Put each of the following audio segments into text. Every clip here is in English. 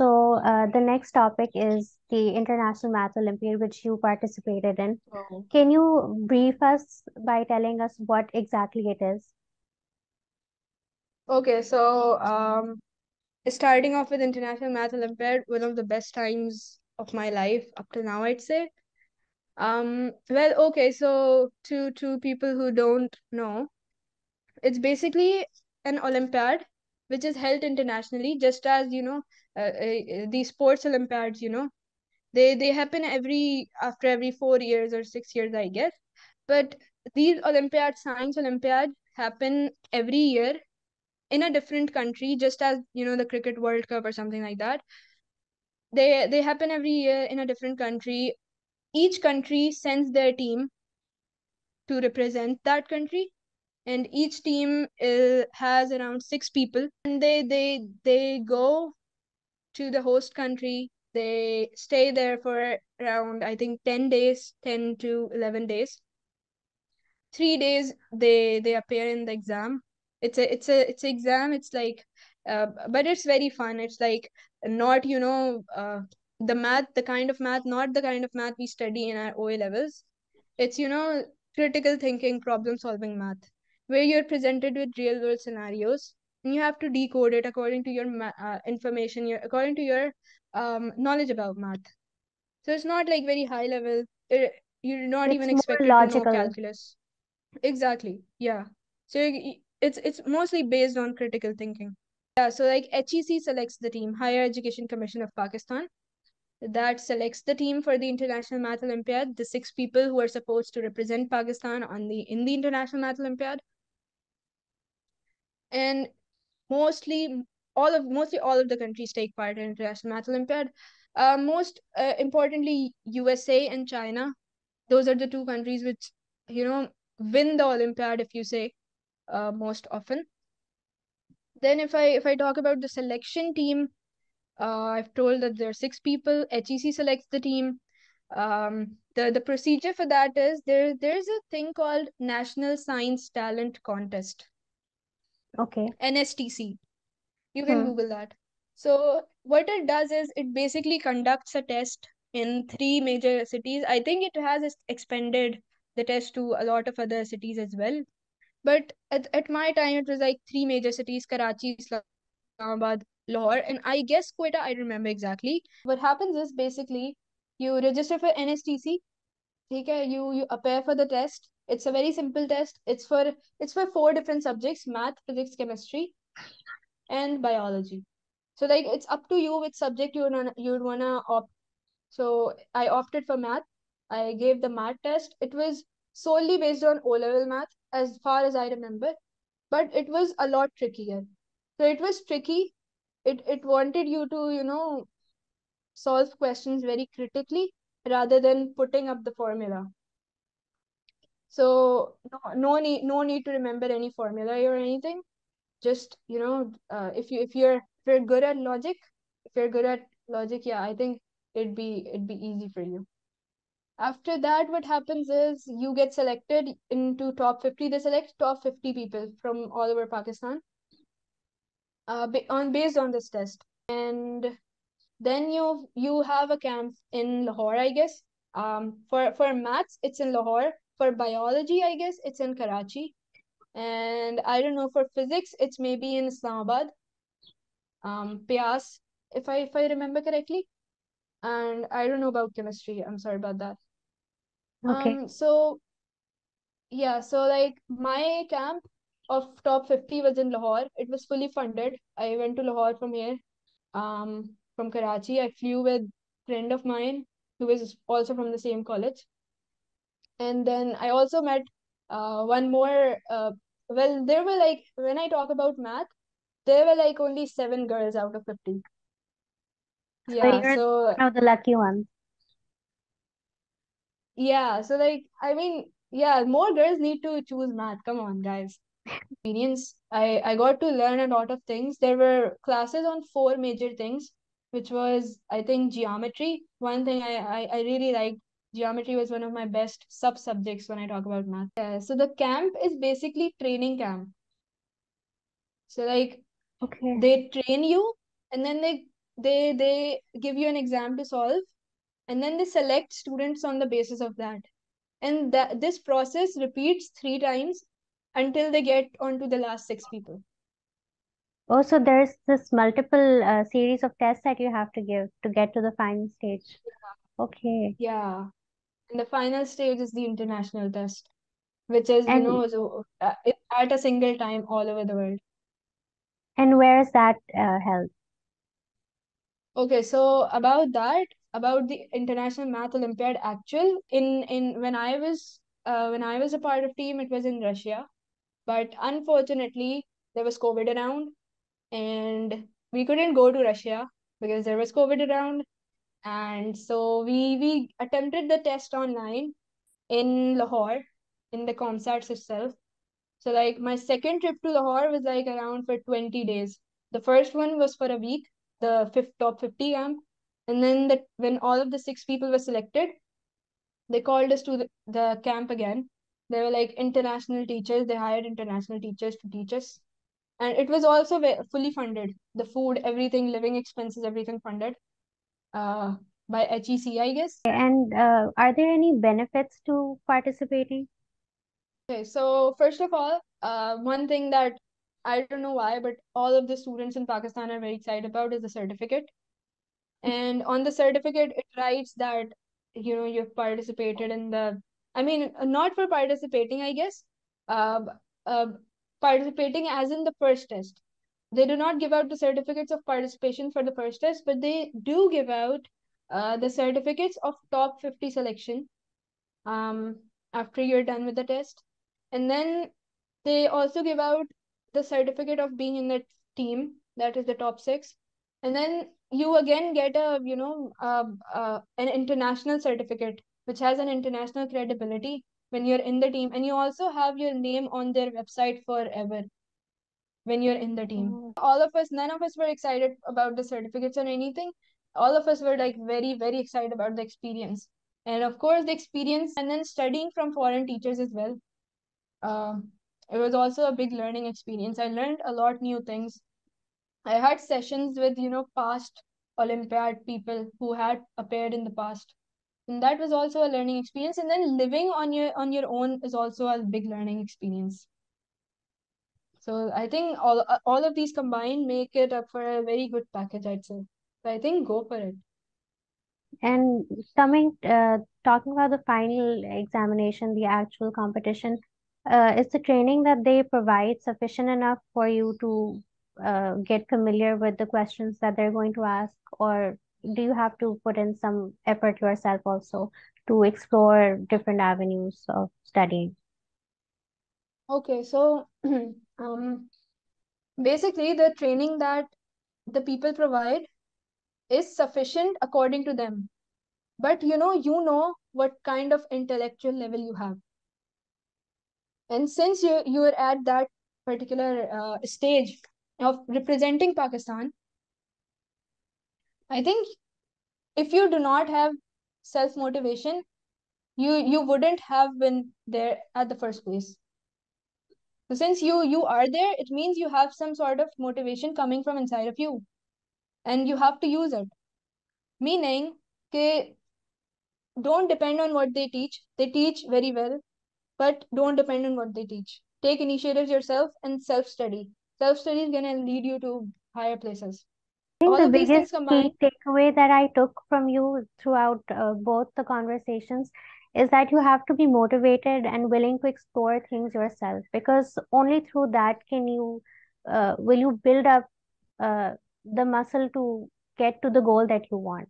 So, uh, the next topic is the International Math Olympiad, which you participated in. Oh. Can you brief us by telling us what exactly it is? Okay, so um, starting off with International Math Olympiad, one of the best times of my life up to now, I'd say. Um, well, okay, so to to people who don't know, it's basically an Olympiad which is held internationally, just as you know, uh, uh, the sports Olympiads, you know, they they happen every after every four years or six years, I guess. But these Olympiads, science Olympiad, happen every year in a different country, just as you know the cricket World Cup or something like that. They they happen every year in a different country. Each country sends their team to represent that country and each team is, has around six people and they they they go to the host country. They stay there for around i think 10 days 10 to 11 days. Three days they they appear in the exam. It's a it's a it's an exam. It's like uh, but it's very fun. It's like not you know uh, the math the kind of math not the kind of math we study in our oa levels. It's you know critical thinking problem solving math where you're presented with real world scenarios and you have to decode it according to your ma- uh, information your according to your um, knowledge about math so it's not like very high level it, you're not It's even expected to know calculus Exactly. Yeah. So it's it's mostly based on critical thinking. Yeah. So like HEC selects the team, Higher Education Commission of Pakistan, that selects the team for the International Math Olympiad. The six people who are supposed to represent Pakistan on the in the International Math Olympiad, and mostly all of mostly all of the countries take part in International Math Olympiad. Uh, most uh, importantly, USA and China. Those are the two countries which you know win the Olympiad, if you say uh, most often. Then if I if I talk about the selection team, uh, I've told that there are six people. HEC selects the team. Um, the the procedure for that is there there's a thing called National Science Talent Contest, Okay. NSTC. You can Hmm. Google that. So what it does is it basically conducts a test in three major cities. I think it has expanded the test to a lot of other cities as well. But at, at my time, it was like three major cities Karachi, Islamabad, Lahore, and I guess Quetta, I remember exactly. What happens is basically you register for NSTC, okay, you you appear for the test. It's a very simple test. It's for it's for four different subjects: math, physics, chemistry, and biology. So like it's up to you which subject you wanna you'd wanna opt. So I opted for math. I gave the math test. It was solely based on O level math, as far as I remember, but it was a lot trickier. So it was tricky. It it wanted you to, you know, solve questions very critically rather than putting up the formula. So no, no need no need to remember any formula or anything. Just you know, uh, if you if you're if you're good at logic, if you're good at logic, yeah, I think it'd be it'd be easy for you. After that, what happens is you get selected into top 50. They select top 50 people from all over Pakistan uh, on based on this test. And then you you have a camp in Lahore, I guess. Um, for for maths, it's in Lahore. For biology, I guess it's in Karachi. And I don't know for physics, it's maybe in Islamabad, um, PIEAS, if I if I remember correctly. And I don't know about chemistry. I'm sorry about that. Okay. Um, so yeah, so like my camp of top 50 was in Lahore. It was fully funded. I went to Lahore from here. Um, from Karachi. I flew with a friend of mine who was also from the same college. And then I also met uh, one more. Uh, well, there were like, when I talk about math, there were like only seven girls out of 50. So Yeah, you're so one of the lucky ones. yeah, so like, I mean, yeah, more girls need to choose math. Come on, guys. Experience. I, I got to learn a lot of things. There were classes on four major things, which was, I think, geometry. One thing I, I, I really liked geometry was one of my best sub subjects when I talk about math. Yeah, so the camp is basically training camp. So like Okay. they train you and then they they they give you an exam to solve and then they select students on the basis of that and that this process repeats three times until they get onto the last six people Oh, so there's this multiple uh, series of tests that you have to give to get to the final stage. Okay. yeah and the final stage is the international test which is you know so, uh, at a single time all over the world. And where is that uh, held? Okay, so about that, about the International Math Olympiad actual in in when I was uh, when I was a part of team, it was in Russia, but unfortunately there was COVID around, and we couldn't go to Russia because there was COVID around, and so we we attempted the test online in Lahore in the ComSats itself. So like my second trip to Lahore was like around for 20 days. The first one was for a week, the fifth top 50 camp. And then the, when all of the six people were selected, they called us to the, the camp again. They were like international teachers. They hired international teachers to teach us. And it was also fully funded. The food, everything, living expenses, everything funded uh, by HEC, I guess. And uh, are there any benefits to participating? Okay, so first of all, uh, one thing that I don't know why, but all of the students in Pakistan are very excited about is the certificate. And on the certificate, it writes that, you know, you've participated in the, I mean, not for participating, I guess, uh, uh, participating as in the first test. They do not give out the certificates of participation for the first test, but they do give out uh, the certificates of top 50 selection um, after you're done with the test. And then they also give out the certificate of being in the team, that is the top six. And then you again get a, you know, uh, uh, an international certificate, which has an international credibility when you're in the team. And you also have your name on their website forever when you're in the team. Oh. All of us, none of us were excited about the certificates or anything. All of us were like very, very excited about the experience. And of course, the experience and then studying from foreign teachers as well. Um, it was also a big learning experience. I learned a lot new things. I had sessions with, you know, past Olympiad people who had appeared in the past. And that was also a learning experience. And then living on your on your own is also a big learning experience. So I think all all of these combined make it up for a very good package, I'd say. So I think go for it. And coming, uh, talking about the final examination, the actual competition, uh, is the training that they provide sufficient enough for you to uh, get familiar with the questions that they're going to ask, or do you have to put in some effort yourself also to explore different avenues of studying? Okay, so um basically the training that the people provide is sufficient according to them. But you know, you know what kind of intellectual level you have. And since you you are at that particular uh, stage of representing Pakistan, I think if you do not have self motivation, you you wouldn't have been there at the first place. So since you you are there, it means you have some sort of motivation coming from inside of you, and you have to use it. Meaning, don't depend on what they teach. They teach very well, but don't depend on what they teach. Take initiatives yourself and self study. Self study is gonna lead you to higher places. I think All the biggest key takeaway that I took from you throughout uh, both the conversations is that you have to be motivated and willing to explore things yourself because only through that can you uh, will you build up uh, the muscle to get to the goal that you want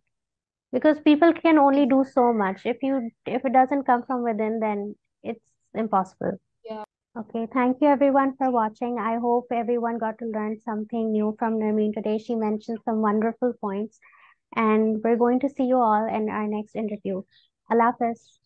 because people can only do so much if you if it doesn't come from within then it's impossible Yeah. Okay, thank you everyone for watching. I hope everyone got to learn something new from Narmeen today. She mentioned some wonderful points, and we're going to see you all in our next interview. Allah Hafiz.